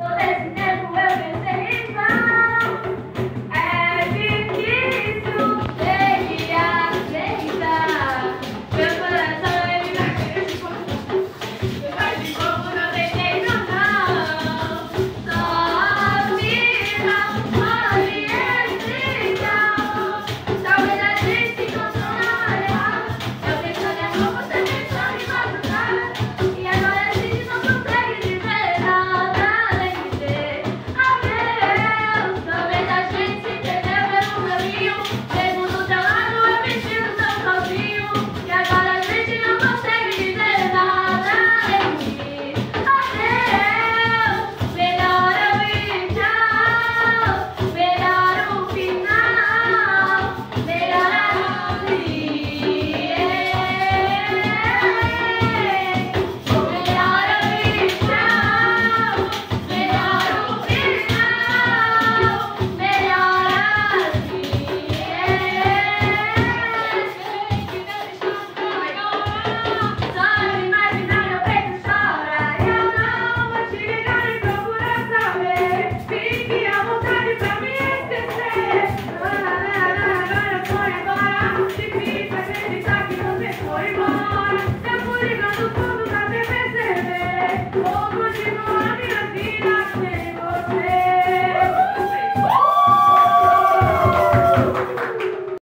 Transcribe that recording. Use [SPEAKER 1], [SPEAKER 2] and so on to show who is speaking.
[SPEAKER 1] never